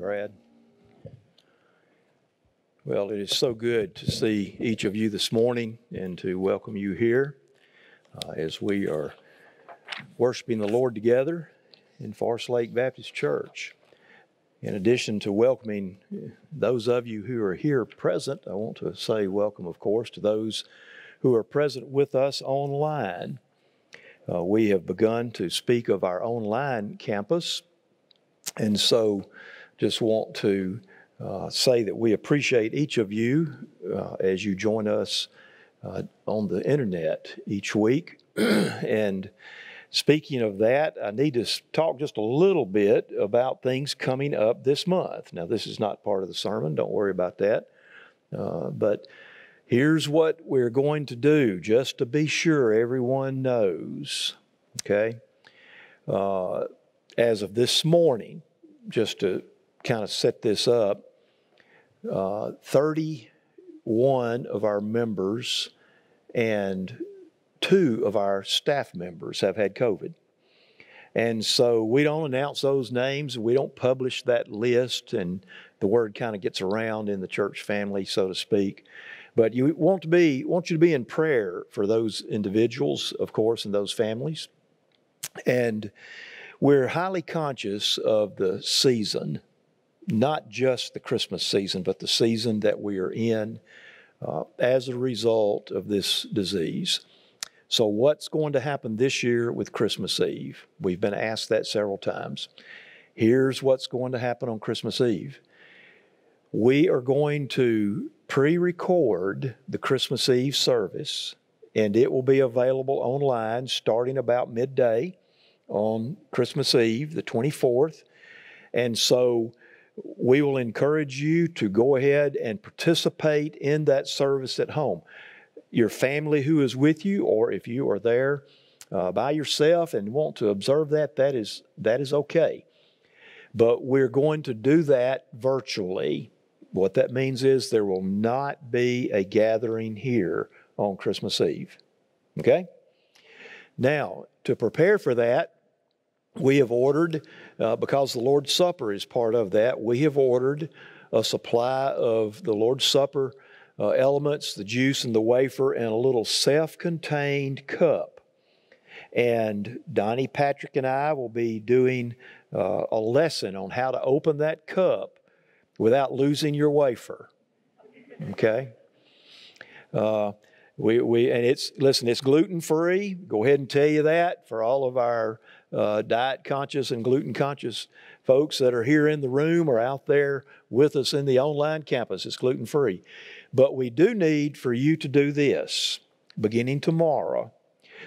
Brad. Well, it is so good to see each of you this morning and to welcome you here uh, as we are worshiping the Lord together in Forest Lake Baptist Church. In addition to welcoming those of you who are here present, I want to say welcome, of course, to those who are present with us online. Uh, we have begun to speak of our online campus, and so just want to uh, say that we appreciate each of you uh, as you join us uh, on the internet each week. and speaking of that, I need to talk just a little bit about things coming up this month. Now, this is not part of the sermon, don't worry about that. Uh, but here's what we're going to do just to be sure everyone knows. Okay? Uh, as of this morning, just to kind of set this up, uh, 31 of our members and two of our staff members have had COVID. And so we don't announce those names, we don't publish that list, and the word kind of gets around in the church family, so to speak. But you want to be want you to be in prayer for those individuals, of course, and those families. And we're highly conscious of the season not just the Christmas season, but the season that we are in uh, as a result of this disease. So, what's going to happen this year with Christmas Eve? We've been asked that several times. Here's what's going to happen on Christmas Eve we are going to pre record the Christmas Eve service, and it will be available online starting about midday on Christmas Eve, the 24th. And so, we will encourage you to go ahead and participate in that service at home. Your family who is with you, or if you are there uh, by yourself and want to observe that, that is, that is okay. But we're going to do that virtually. What that means is there will not be a gathering here on Christmas Eve. Okay? Now, to prepare for that, we have ordered, uh, because the Lord's Supper is part of that, we have ordered a supply of the Lord's Supper uh, elements, the juice and the wafer, and a little self contained cup. And Donnie Patrick and I will be doing uh, a lesson on how to open that cup without losing your wafer. Okay? Uh, we, we, and it's, listen, it's gluten free. Go ahead and tell you that for all of our uh, diet conscious and gluten conscious folks that are here in the room or out there with us in the online campus. It's gluten free. But we do need for you to do this beginning tomorrow.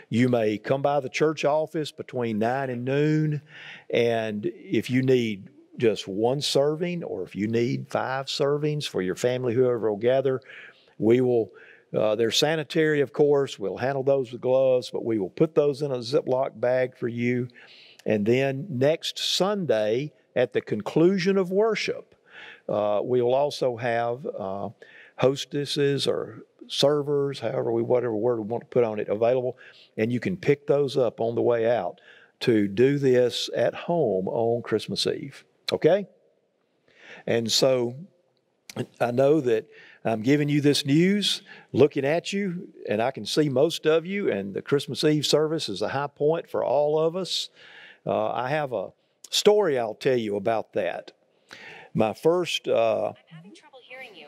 You may come by the church office between 9 and noon, and if you need just one serving or if you need five servings for your family, whoever will gather, we will uh, they're sanitary, of course. We'll handle those with gloves, but we will put those in a Ziploc bag for you. And then next Sunday, at the conclusion of worship, uh, we will also have uh, hostesses or servers, however we whatever word we want to put on it, available, and you can pick those up on the way out to do this at home on Christmas Eve. Okay? And so I know that I'm giving you this news, looking at you, and I can see most of you, and the Christmas Eve service is a high point for all of us. Uh, I have a story I'll tell you about that. My first. Uh, I'm having trouble hearing you.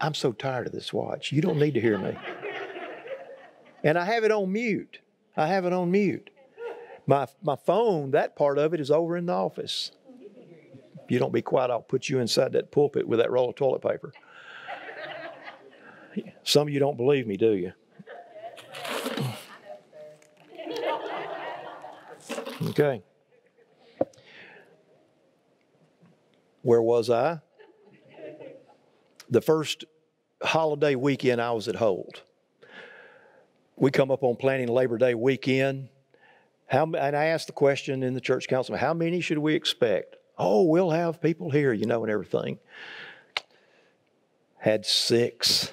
I'm so tired of this watch. You don't need to hear me. and I have it on mute. I have it on mute. My, my phone, that part of it is over in the office. If you don't be quiet, I'll put you inside that pulpit with that roll of toilet paper. Some of you don't believe me, do you? Okay. Where was I? The first holiday weekend I was at Holt. We come up on planning Labor Day weekend. How, and I asked the question in the church council, how many should we expect? Oh, we'll have people here, you know, and everything. Had six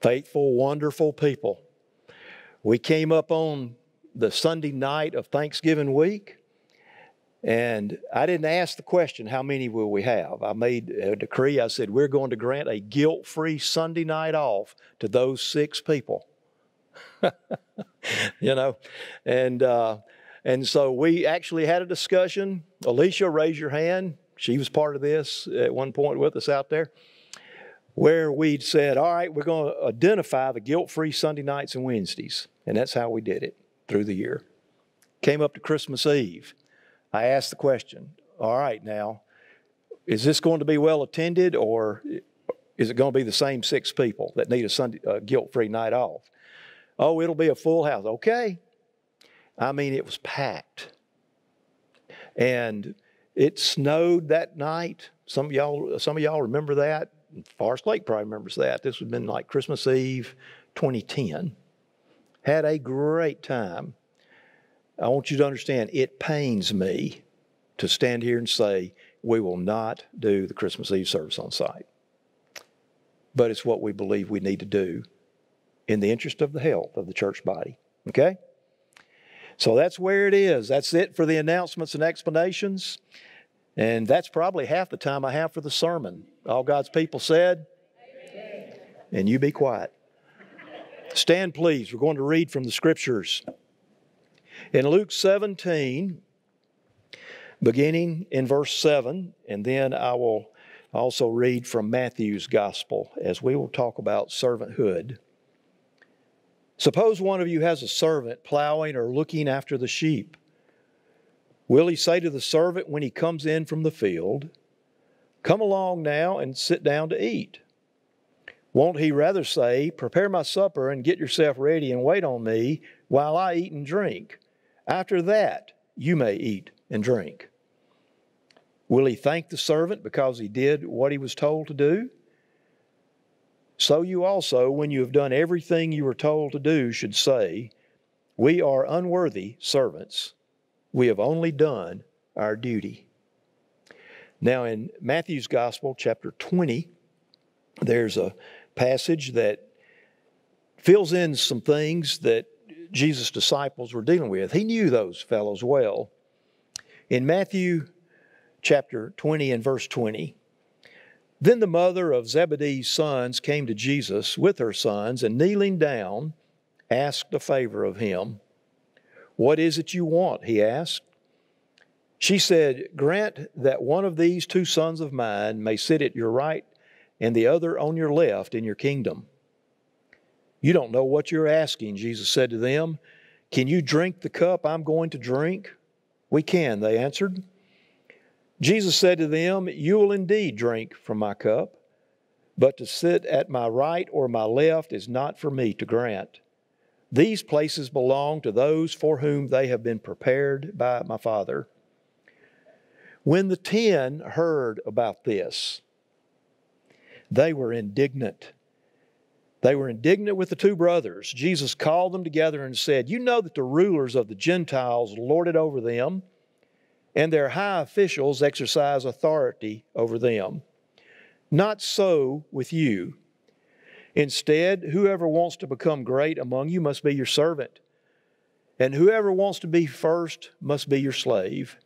faithful, wonderful people. We came up on the Sunday night of Thanksgiving week, And I didn't ask the question, how many will we have? I made a decree. I said, we're going to grant a guilt free Sunday night off to those six people. you know, and, uh, and so we actually had a discussion. Alicia, raise your hand. She was part of this at one point with us out there, where we'd said, all right, we're going to identify the guilt free Sunday nights and Wednesdays. And that's how we did it through the year. Came up to Christmas Eve. I asked the question, all right, now, is this going to be well attended or is it going to be the same six people that need a Sunday uh, guilt-free night off? Oh, it'll be a full house. Okay. I mean, it was packed. And it snowed that night. Some of y'all, some of y'all remember that. Forest Lake probably remembers that. This would have been like Christmas Eve 2010. Had a great time. I want you to understand it pains me to stand here and say we will not do the Christmas Eve service on site. But it's what we believe we need to do in the interest of the health of the church body. Okay? So that's where it is. That's it for the announcements and explanations. And that's probably half the time I have for the sermon. All God's people said, Amen. and you be quiet. Stand, please. We're going to read from the scriptures. In Luke 17, beginning in verse 7, and then I will also read from Matthew's gospel as we will talk about servanthood. Suppose one of you has a servant plowing or looking after the sheep. Will he say to the servant when he comes in from the field, Come along now and sit down to eat? Won't he rather say, Prepare my supper and get yourself ready and wait on me while I eat and drink? After that, you may eat and drink. Will he thank the servant because he did what he was told to do? So you also, when you have done everything you were told to do, should say, We are unworthy servants. We have only done our duty. Now, in Matthew's Gospel, chapter 20, there's a passage that fills in some things that Jesus' disciples were dealing with. He knew those fellows well. In Matthew chapter 20 and verse 20, then the mother of Zebedee's sons came to Jesus with her sons and kneeling down, asked a favor of him. What is it you want? He asked. She said, Grant that one of these two sons of mine may sit at your right and the other on your left in your kingdom. You don't know what you're asking, Jesus said to them. Can you drink the cup I'm going to drink? We can, they answered. Jesus said to them, You will indeed drink from my cup, but to sit at my right or my left is not for me to grant. These places belong to those for whom they have been prepared by my Father. When the ten heard about this, they were indignant they were indignant with the two brothers. Jesus called them together and said, You know that the rulers of the Gentiles lord it over them, and their high officials exercise authority over them. Not so with you. Instead, whoever wants to become great among you must be your servant, and whoever wants to be first must be your slave,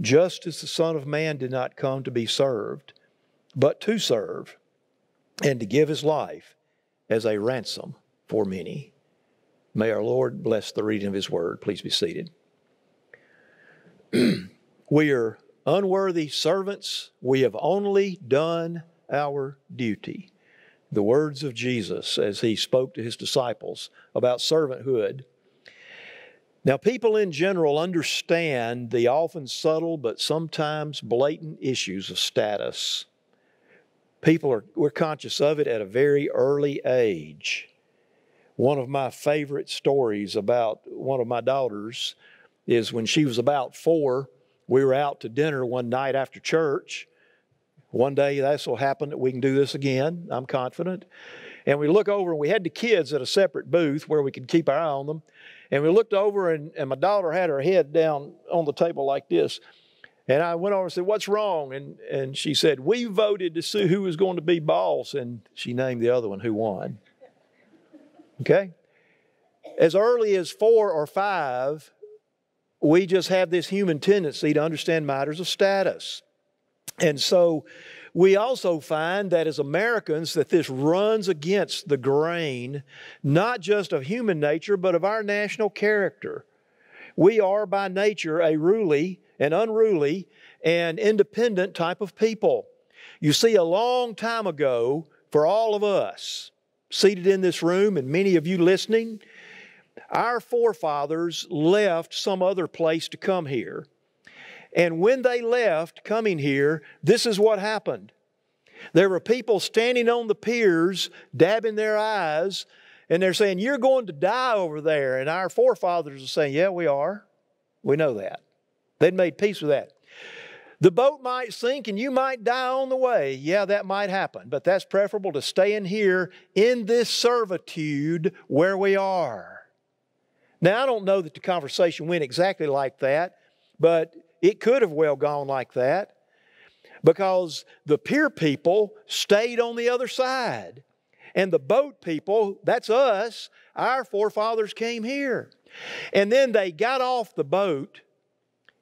just as the Son of Man did not come to be served, but to serve, and to give his life as a ransom for many. May our Lord bless the reading of His word. Please be seated. we are unworthy servants. We have only done our duty. The words of Jesus as He spoke to His disciples about servanthood. Now, people in general understand the often subtle but sometimes blatant issues of status people are we're conscious of it at a very early age. One of my favorite stories about one of my daughters is when she was about four, we were out to dinner one night after church. One day this will happen that we can do this again, I'm confident. And we look over and we had the kids at a separate booth where we could keep our eye on them. And we looked over and, and my daughter had her head down on the table like this. And I went over and said, What's wrong? And, and she said, We voted to see who was going to be boss. And she named the other one who won. Okay? As early as four or five, we just have this human tendency to understand matters of status. And so we also find that as Americans that this runs against the grain not just of human nature but of our national character. We are by nature a ruly and unruly and independent type of people. You see, a long time ago, for all of us seated in this room and many of you listening, our forefathers left some other place to come here. And when they left coming here, this is what happened. There were people standing on the piers, dabbing their eyes, and they're saying, You're going to die over there. And our forefathers are saying, Yeah, we are. We know that. They'd made peace with that. The boat might sink and you might die on the way. Yeah, that might happen, but that's preferable to staying here in this servitude where we are. Now, I don't know that the conversation went exactly like that, but it could have well gone like that because the pier people stayed on the other side. And the boat people, that's us, our forefathers came here. And then they got off the boat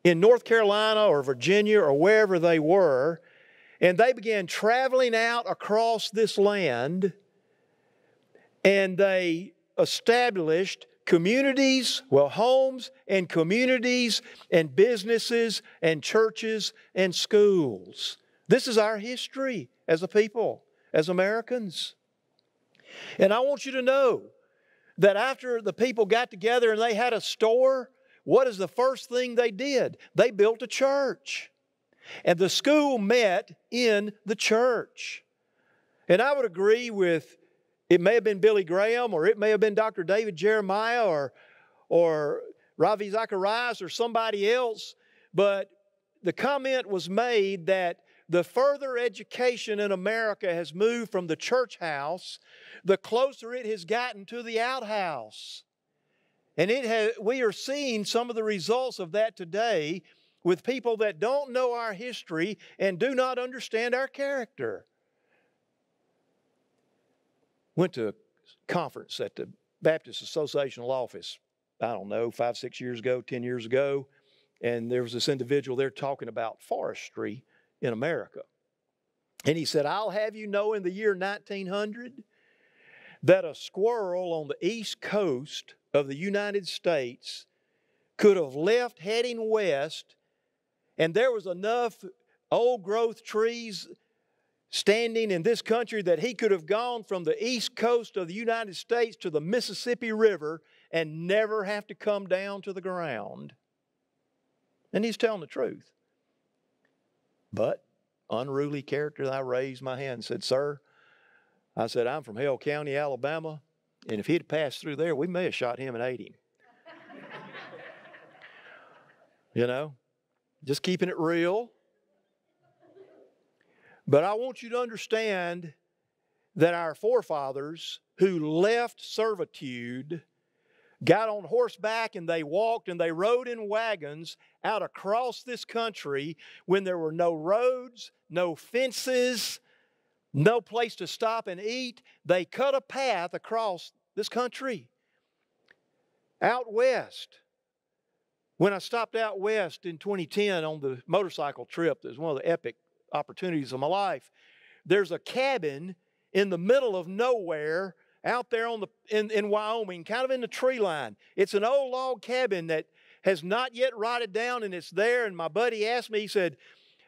in North Carolina or Virginia or wherever they were, and they began traveling out across this land and they established communities, well, homes and communities and businesses and churches and schools. This is our history as a people, as Americans. And I want you to know that after the people got together and they had a store, what is the first thing they did? They built a church. And the school met in the church. And I would agree with it may have been Billy Graham, or it may have been Dr. David Jeremiah, or, or Ravi Zacharias, or somebody else, but the comment was made that the further education in America has moved from the church house, the closer it has gotten to the outhouse. And it has, we are seeing some of the results of that today with people that don't know our history and do not understand our character went to a conference at the Baptist Associational office, I don't know, five, six years ago, 10 years ago. And there was this individual there talking about forestry in America. And he said, I'll have you know in the year 1900 that a squirrel on the east coast of the United States could have left heading west, and there was enough old growth trees standing in this country that he could have gone from the east coast of the United States to the Mississippi River and never have to come down to the ground. And he's telling the truth. But, unruly character, I raised my hand and said, Sir, I said, I'm from Hale County, Alabama, and if he'd passed through there, we may have shot him and ate him. you know, just keeping it real. But I want you to understand that our forefathers who left servitude got on horseback and they walked and they rode in wagons out across this country when there were no roads, no fences, no place to stop and eat. They cut a path across this country. Out west, when I stopped out west in 2010 on the motorcycle trip, that was one of the epic opportunities of my life. There's a cabin in the middle of nowhere out there on the in, in Wyoming, kind of in the tree line. It's an old log cabin that has not yet rotted down and it's there. And my buddy asked me, he said,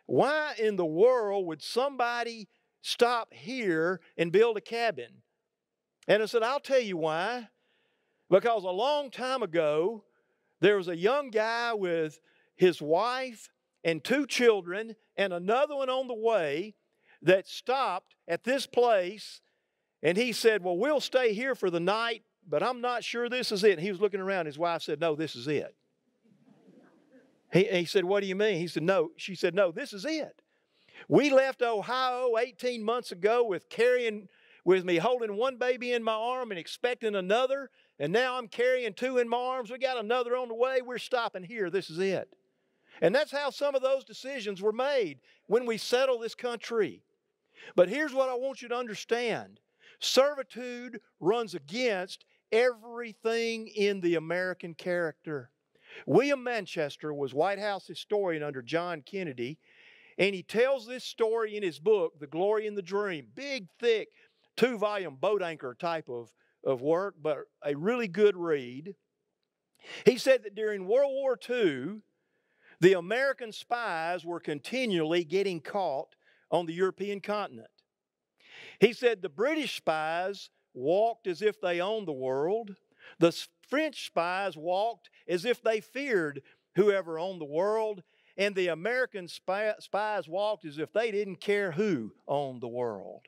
Why in the world would somebody stop here and build a cabin? And I said, I'll tell you why. Because a long time ago, there was a young guy with his wife and two children and another one on the way that stopped at this place. And he said, Well, we'll stay here for the night, but I'm not sure this is it. And he was looking around. His wife said, No, this is it. He, he said, What do you mean? He said, No. She said, No, this is it. We left Ohio 18 months ago with carrying with me, holding one baby in my arm and expecting another. And now I'm carrying two in my arms. We got another on the way. We're stopping here. This is it. And that's how some of those decisions were made when we settle this country. But here's what I want you to understand servitude runs against everything in the American character. William Manchester was White House historian under John Kennedy, and he tells this story in his book, The Glory and the Dream. Big, thick, two volume boat anchor type of, of work, but a really good read. He said that during World War II, the American spies were continually getting caught on the European continent. He said the British spies walked as if they owned the world. The French spies walked as if they feared whoever owned the world. And the American spy, spies walked as if they didn't care who owned the world.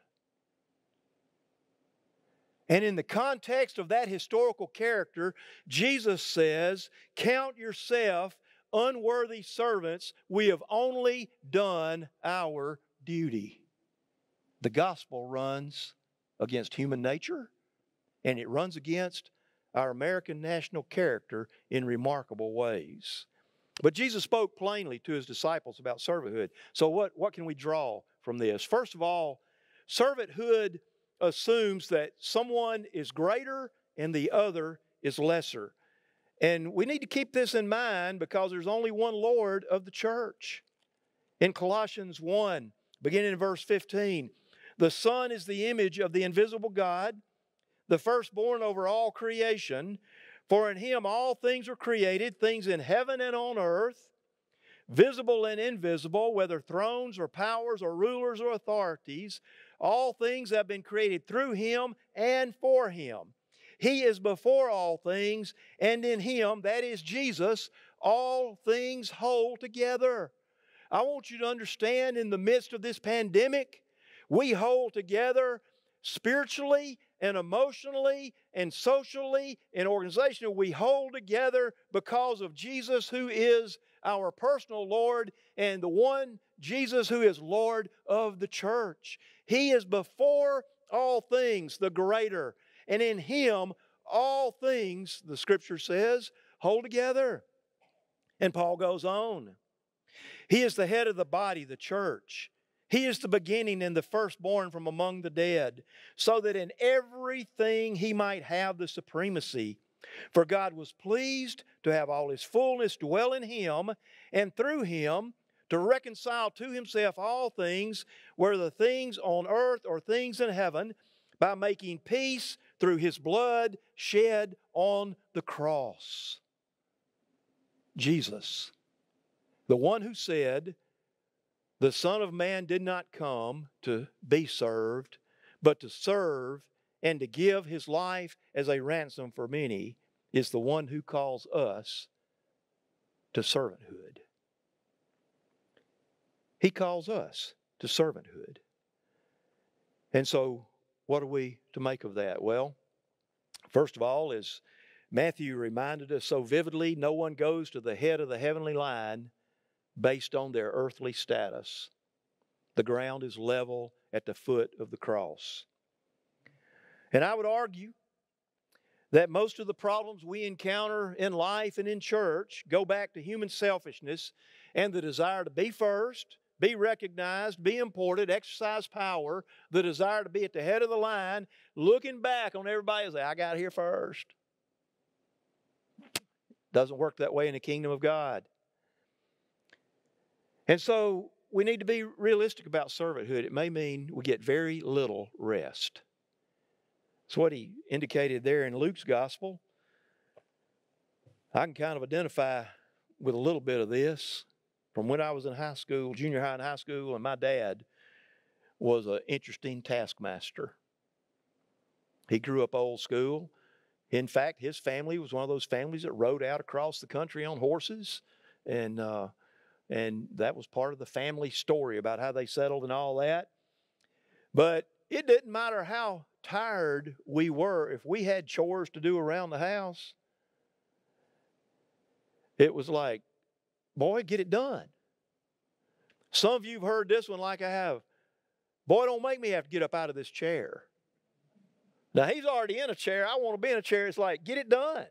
And in the context of that historical character, Jesus says, Count yourself unworthy servants. We have only done our duty. The gospel runs against human nature and it runs against our American national character in remarkable ways. But Jesus spoke plainly to his disciples about servanthood. So, what, what can we draw from this? First of all, servanthood assumes that someone is greater and the other is lesser. And we need to keep this in mind because there's only one Lord of the church. In Colossians 1, beginning in verse 15, the Son is the image of the invisible God, the firstborn over all creation. For in him all things were created, things in heaven and on earth, visible and invisible, whether thrones or powers or rulers or authorities. All things have been created through him and for him. He is before all things, and in him, that is Jesus, all things hold together. I want you to understand in the midst of this pandemic, we hold together spiritually and emotionally and socially and organizationally. We hold together because of Jesus, who is our personal Lord, and the one Jesus who is Lord of the church. He is before all things, the greater. And in Him, all things, the scripture says, hold together. And Paul goes on. He is the head of the body, the church. He is the beginning and the firstborn from among the dead, so that in everything he might have the supremacy. For God was pleased to have all his fullness dwell in him, and through him to reconcile to himself all things, whether things on earth or things in heaven, by making peace through his blood shed on the cross. Jesus, the one who said, The Son of Man did not come to be served, but to serve and to give his life as a ransom for many, is the one who calls us to servanthood. He calls us to servanthood. And so, what are we to make of that? Well, first of all, as Matthew reminded us so vividly, no one goes to the head of the heavenly line based on their earthly status. The ground is level at the foot of the cross. And I would argue that most of the problems we encounter in life and in church go back to human selfishness and the desire to be first be recognized, be important, exercise power, the desire to be at the head of the line, looking back on everybody and say, I got here first. Doesn't work that way in the kingdom of God. And so we need to be realistic about servanthood. It may mean we get very little rest. That's what he indicated there in Luke's gospel. I can kind of identify with a little bit of this from when I was in high school, junior high and high school, and my dad was an interesting taskmaster. He grew up old school. In fact, his family was one of those families that rode out across the country on horses, and uh, and that was part of the family story about how they settled and all that. But it didn't matter how tired we were if we had chores to do around the house. It was like Boy, get it done. Some of you have heard this one like I have. Boy, don't make me have to get up out of this chair. Now, he's already in a chair. I want to be in a chair. It's like, get it done.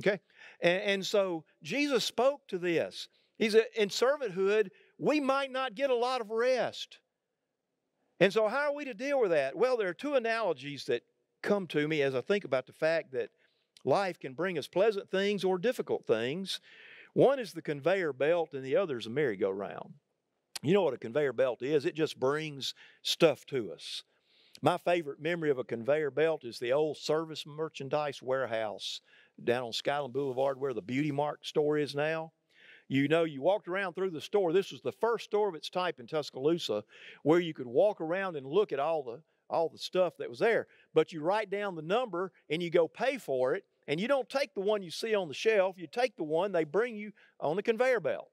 Okay? And, and so Jesus spoke to this. He's a, in servanthood, we might not get a lot of rest. And so, how are we to deal with that? Well, there are two analogies that come to me as I think about the fact that life can bring us pleasant things or difficult things. One is the conveyor belt, and the other is a merry-go-round. You know what a conveyor belt is? It just brings stuff to us. My favorite memory of a conveyor belt is the old service merchandise warehouse down on Skyland Boulevard where the Beauty Mark store is now. You know, you walked around through the store. This was the first store of its type in Tuscaloosa where you could walk around and look at all the all the stuff that was there. But you write down the number and you go pay for it, and you don't take the one you see on the shelf, you take the one they bring you on the conveyor belt.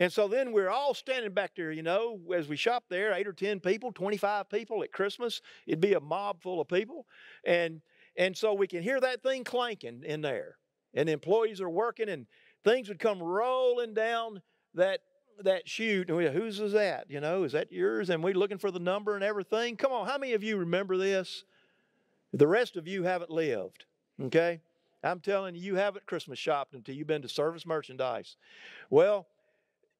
And so then we're all standing back there, you know, as we shop there, eight or 10 people, 25 people at Christmas. It'd be a mob full of people. And, and so we can hear that thing clanking in there. And the employees are working, and things would come rolling down that that chute. And we, whose is that? You know, is that yours? And we're looking for the number and everything. Come on, how many of you remember this? The rest of you haven't lived. Okay? I'm telling you, you haven't Christmas shopped until you've been to service merchandise. Well,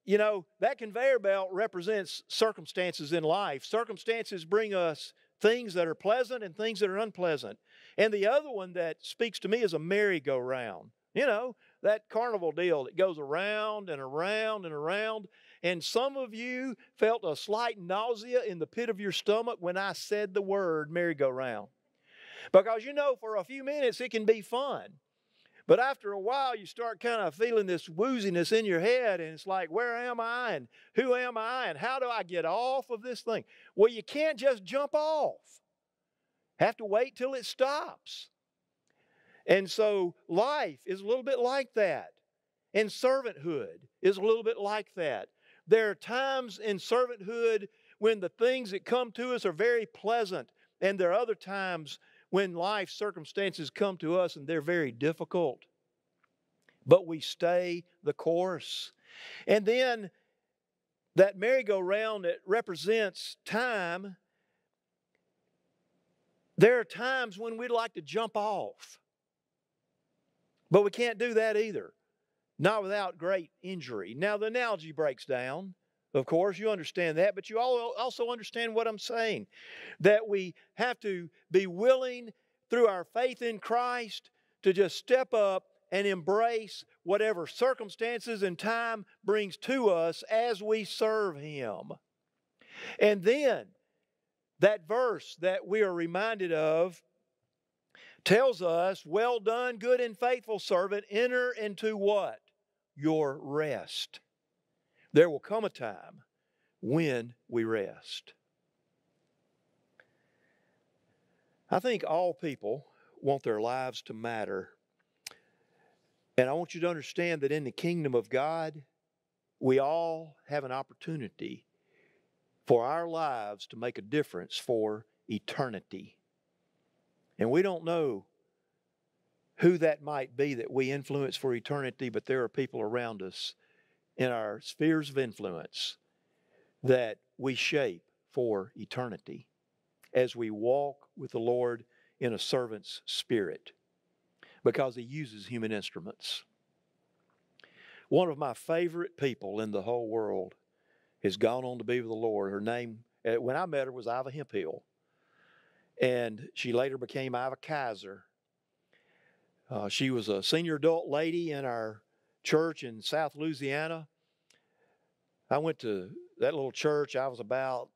you know, that conveyor belt represents circumstances in life. Circumstances bring us things that are pleasant and things that are unpleasant. And the other one that speaks to me is a merry-go-round. You know, that carnival deal that goes around and around and around. And some of you felt a slight nausea in the pit of your stomach when I said the word merry-go-round. Because you know, for a few minutes it can be fun. But after a while, you start kind of feeling this wooziness in your head, and it's like, where am I? And who am I? And how do I get off of this thing? Well, you can't just jump off. Have to wait till it stops. And so life is a little bit like that. And servanthood is a little bit like that. There are times in servanthood when the things that come to us are very pleasant, and there are other times when life circumstances come to us and they're very difficult. But we stay the course. And then that merry-go-round that represents time, there are times when we'd like to jump off. But we can't do that either, not without great injury. Now, the analogy breaks down. Of course, you understand that, but you also understand what I'm saying that we have to be willing through our faith in Christ to just step up and embrace whatever circumstances and time brings to us as we serve Him. And then, that verse that we are reminded of tells us, Well done, good and faithful servant, enter into what? Your rest. There will come a time when we rest. I think all people want their lives to matter. And I want you to understand that in the kingdom of God, we all have an opportunity for our lives to make a difference for eternity. And we don't know who that might be that we influence for eternity, but there are people around us in our spheres of influence that we shape for eternity as we walk with the Lord in a servant's spirit because he uses human instruments. One of my favorite people in the whole world has gone on to be with the Lord. Her name, eh, when I met her, was Iva Hemphill. And she later became Iva Kaiser. Uh, she was a senior adult lady in our church in South Louisiana. I went to that little church. I was about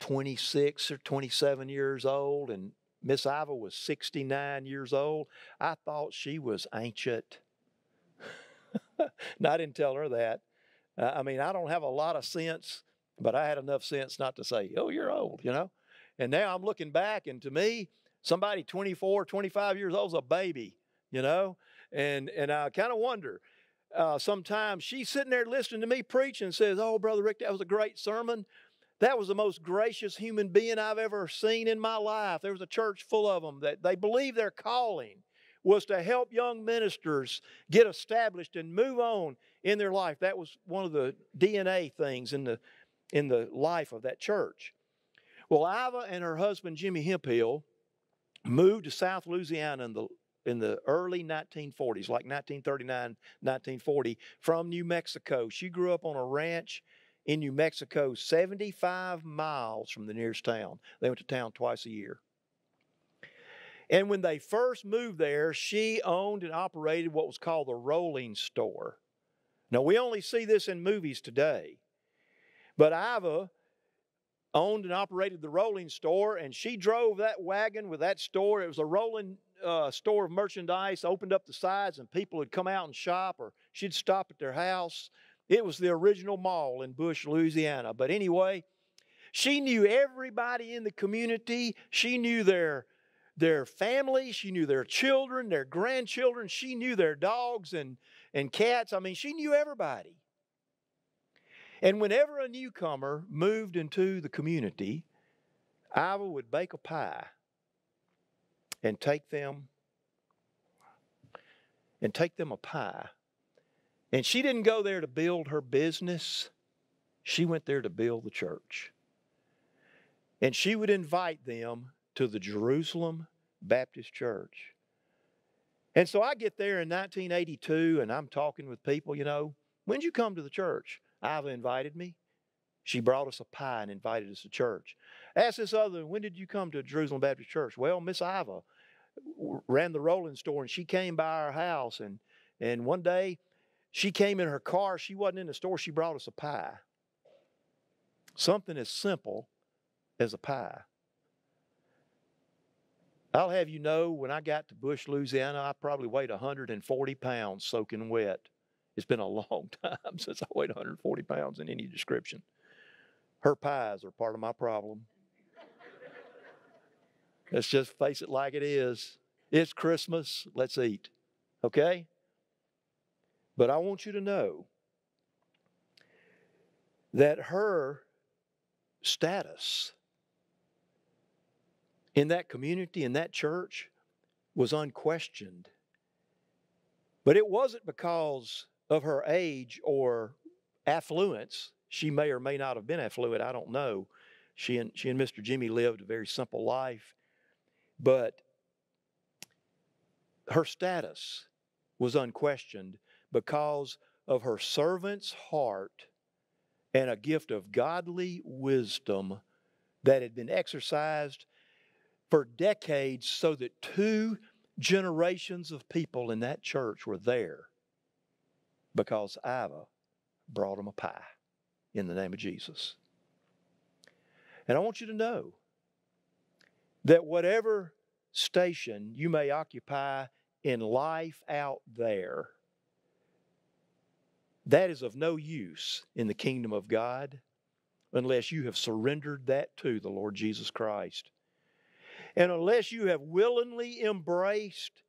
26 or 27 years old, and Miss Iva was 69 years old. I thought she was ancient. no, I didn't tell her that. Uh, I mean, I don't have a lot of sense, but I had enough sense not to say, oh, you're old, you know? And now I'm looking back, and to me, somebody 24, 25 years old is a baby, you know? And, and I kind of wonder, uh, sometimes she's sitting there listening to me preach and says, Oh, Brother Rick, that was a great sermon. That was the most gracious human being I've ever seen in my life. There was a church full of them that they believe their calling was to help young ministers get established and move on in their life. That was one of the DNA things in the in the life of that church. Well, Iva and her husband Jimmy Hemphill moved to South Louisiana in the in the early 1940s, like 1939, 1940, from New Mexico. She grew up on a ranch in New Mexico, 75 miles from the nearest town. They went to town twice a year. And when they first moved there, she owned and operated what was called the rolling store. Now, we only see this in movies today. But Iva owned and operated the rolling store, and she drove that wagon with that store. It was a rolling uh, store of merchandise, opened up the sides, and people would come out and shop, or she'd stop at their house. It was the original mall in Bush, Louisiana. But anyway, she knew everybody in the community. She knew their their family, she knew their children, their grandchildren, she knew their dogs and, and cats. I mean, she knew everybody. And whenever a newcomer moved into the community, Iva would bake a pie and take them and take them a pie. And she didn't go there to build her business. She went there to build the church. And she would invite them to the Jerusalem Baptist Church. And so I get there in 1982 and I'm talking with people, you know, when'd you come to the church? Iva invited me. She brought us a pie and invited us to church. Ask this other, when did you come to Jerusalem Baptist Church? Well, Miss Iva ran the rolling store and she came by our house and and one day she came in her car, she wasn't in the store, she brought us a pie. Something as simple as a pie. I'll have you know, when I got to Bush, Louisiana, I probably weighed 140 pounds soaking wet. It's been a long time since I weighed 140 pounds in any description. Her pies are part of my problem. Let's just face it like it is. It's Christmas. Let's eat. Okay? But I want you to know that her status in that community, in that church, was unquestioned. But it wasn't because of her age or affluence. She may or may not have been affluent, I don't know. She and, she and Mr. Jimmy lived a very simple life. But her status was unquestioned because of her servant's heart and a gift of godly wisdom that had been exercised for decades so that two generations of people in that church were there because Iva brought them a pie in the name of Jesus. And I want you to know that whatever station you may occupy in life out there, that is of no use in the kingdom of God unless you have surrendered that to the Lord Jesus Christ. And unless you have willingly embraced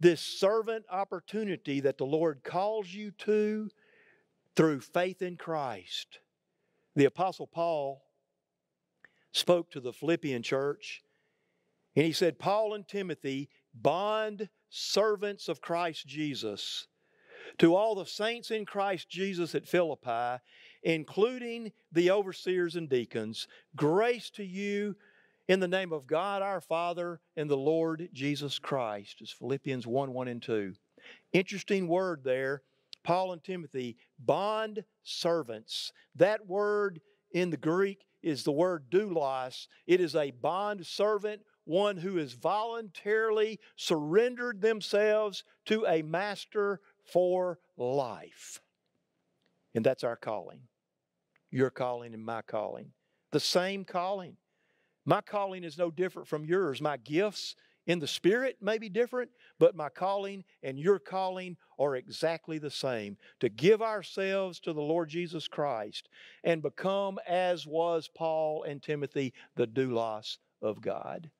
this servant opportunity that the Lord calls you to through faith in Christ. The Apostle Paul spoke to the Philippian church and he said, Paul and Timothy, bond servants of Christ Jesus, to all the saints in Christ Jesus at Philippi, including the overseers and deacons, grace to you in the name of God our Father and the Lord Jesus Christ. It's Philippians 1 1 and 2. Interesting word there. Paul and Timothy, bond servants. That word in the Greek is the word doulos. It is a bond servant, one who has voluntarily surrendered themselves to a master for life. And that's our calling. Your calling and my calling. The same calling. My calling is no different from yours. My gifts in the Spirit may be different, but my calling and your calling are exactly the same to give ourselves to the Lord Jesus Christ and become, as was Paul and Timothy, the doulos of God.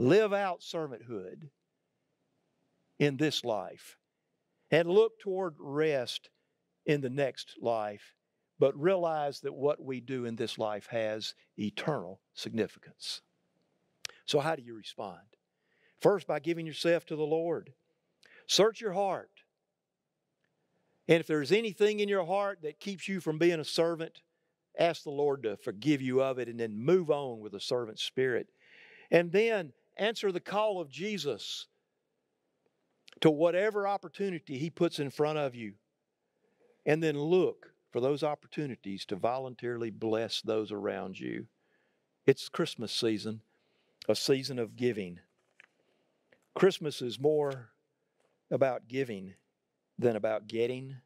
Live out servanthood in this life and look toward rest in the next life but realize that what we do in this life has eternal significance. So, how do you respond? First, by giving yourself to the Lord. Search your heart. And if there's anything in your heart that keeps you from being a servant, ask the Lord to forgive you of it and then move on with a servant spirit. And then answer the call of Jesus to whatever opportunity He puts in front of you. And then look for those opportunities to voluntarily bless those around you. It's Christmas season, a season of giving. Christmas is more about giving than about getting.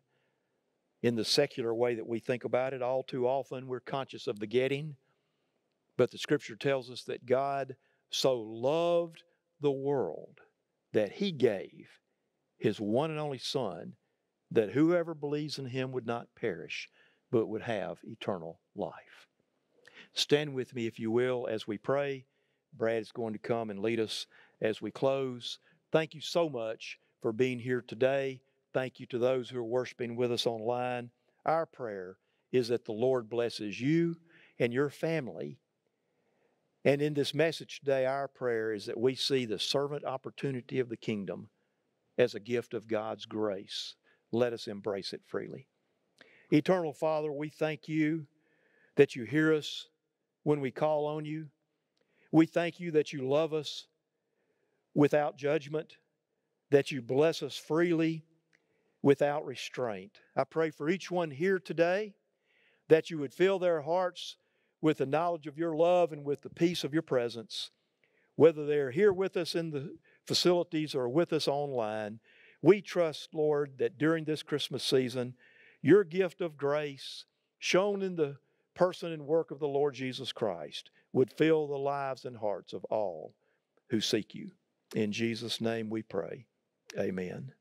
In the secular way that we think about it, all too often we're conscious of the getting, but the scripture tells us that God so loved the world that he gave his one and only Son, that whoever believes in him would not perish, but would have eternal life. Stand with me, if you will, as we pray. Brad is going to come and lead us as we close. Thank you so much for being here today. Thank you to those who are worshiping with us online. Our prayer is that the Lord blesses you and your family. And in this message today, our prayer is that we see the servant opportunity of the kingdom as a gift of God's grace. Let us embrace it freely. Eternal Father, we thank you that you hear us when we call on you. We thank you that you love us without judgment, that you bless us freely without restraint. I pray for each one here today that you would fill their hearts with the knowledge of your love and with the peace of your presence, whether they're here with us in the facilities or with us online. We trust, Lord, that during this Christmas season, your gift of grace, shown in the person and work of the Lord Jesus Christ, would fill the lives and hearts of all who seek you. In Jesus' name we pray. Amen.